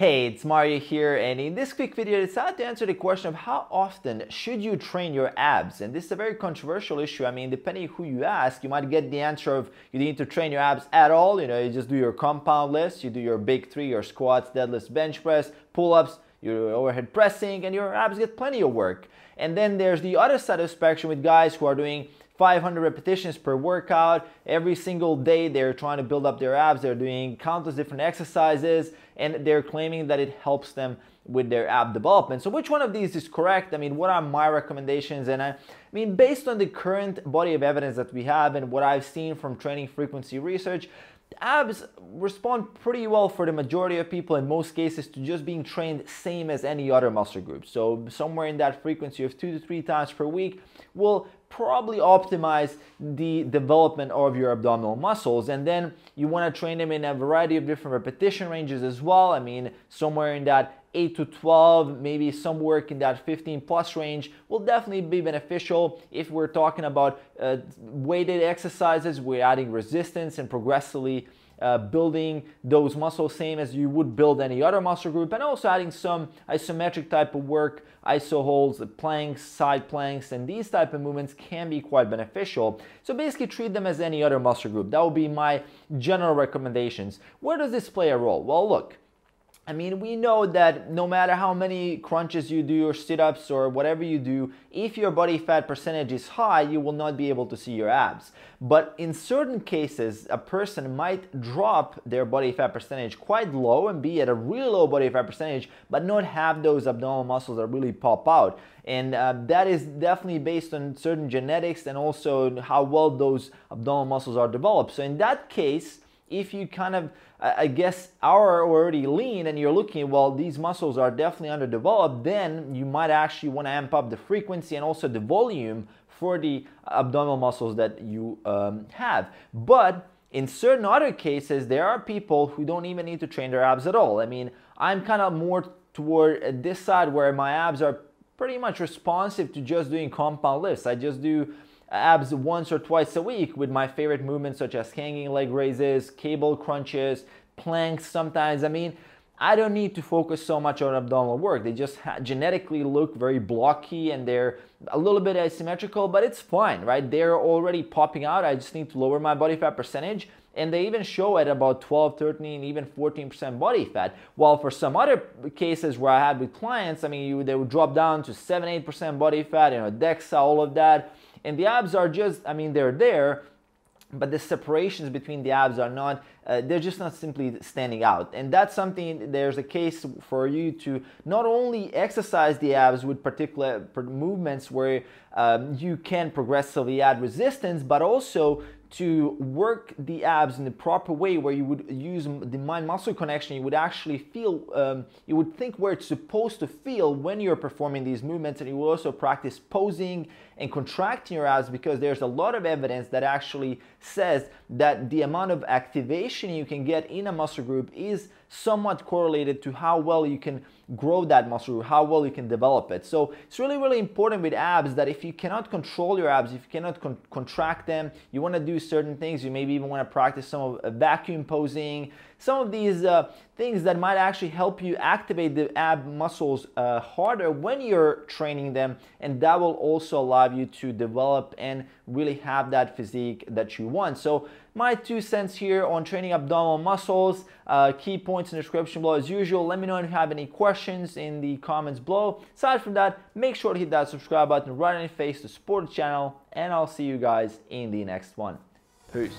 Hey, it's Mario here, and in this quick video, I decided to answer the question of how often should you train your abs? And this is a very controversial issue. I mean, depending who you ask, you might get the answer of you need to train your abs at all. You know, you just do your compound lifts, you do your big three, your squats, deadlifts, bench press, pull-ups, your overhead pressing, and your abs get plenty of work. And then there's the other side of the spectrum with guys who are doing 500 repetitions per workout. Every single day they're trying to build up their abs. They're doing countless different exercises and they're claiming that it helps them with their ab development. So which one of these is correct? I mean, what are my recommendations? And I, I mean, based on the current body of evidence that we have and what I've seen from training frequency research, abs respond pretty well for the majority of people in most cases to just being trained same as any other muscle group. So somewhere in that frequency of two to three times per week will probably optimize the development of your abdominal muscles. And then you want to train them in a variety of different repetition ranges as well. I mean, somewhere in that 8 to 12, maybe some work in that 15 plus range will definitely be beneficial. If we're talking about uh, weighted exercises, we're adding resistance and progressively uh, building those muscles same as you would build any other muscle group and also adding some isometric type of work iso holds planks side planks and these type of movements can be quite beneficial. So basically treat them as any other muscle group. That would be my general recommendations. Where does this play a role? Well look I mean, we know that no matter how many crunches you do or sit-ups or whatever you do, if your body fat percentage is high, you will not be able to see your abs. But in certain cases, a person might drop their body fat percentage quite low and be at a really low body fat percentage, but not have those abdominal muscles that really pop out. And uh, that is definitely based on certain genetics and also how well those abdominal muscles are developed. So in that case, if you kind of, I guess, are already lean and you're looking, well, these muscles are definitely underdeveloped, then you might actually want to amp up the frequency and also the volume for the abdominal muscles that you um, have. But in certain other cases, there are people who don't even need to train their abs at all. I mean, I'm kind of more toward this side where my abs are pretty much responsive to just doing compound lifts. I just do abs once or twice a week with my favorite movements such as hanging leg raises, cable crunches, planks sometimes. I mean, I don't need to focus so much on abdominal work. They just genetically look very blocky and they're a little bit asymmetrical, but it's fine, right? They're already popping out. I just need to lower my body fat percentage. And they even show at about 12, 13, even 14% body fat. While for some other cases where I had with clients, I mean, you, they would drop down to 7, 8% body fat, you know, DEXA, all of that. And the abs are just, I mean, they're there, but the separations between the abs are not uh, they're just not simply standing out. And that's something there's a case for you to not only exercise the abs with particular movements where um, you can progressively add resistance but also to work the abs in the proper way where you would use the mind muscle connection. You would actually feel um, you would think where it's supposed to feel when you're performing these movements. And you will also practice posing and contracting your abs because there's a lot of evidence that actually says that the amount of activation you can get in a muscle group is somewhat correlated to how well you can grow that muscle, how well you can develop it. So it's really, really important with abs that if you cannot control your abs, if you cannot con contract them, you want to do certain things. You maybe even want to practice some of uh, vacuum posing, some of these uh, things that might actually help you activate the ab muscles uh, harder when you're training them. And that will also allow you to develop and really have that physique that you want. So my two cents here on training abdominal muscles. Uh, key points in the description below as usual. Let me know if you have any questions in the comments below. Aside from that, make sure to hit that subscribe button right in your face to support the channel. And I'll see you guys in the next one. Peace.